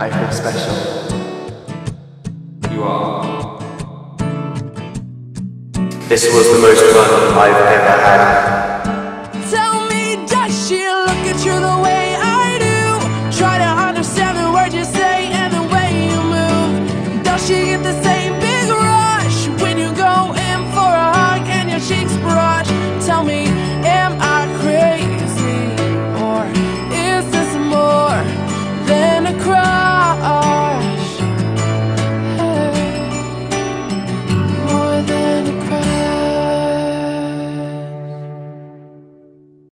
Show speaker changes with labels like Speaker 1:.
Speaker 1: I feel special.
Speaker 2: You are.
Speaker 1: This was the most fun I've ever had. Tell me, does she look at you